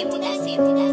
safety, that safety, that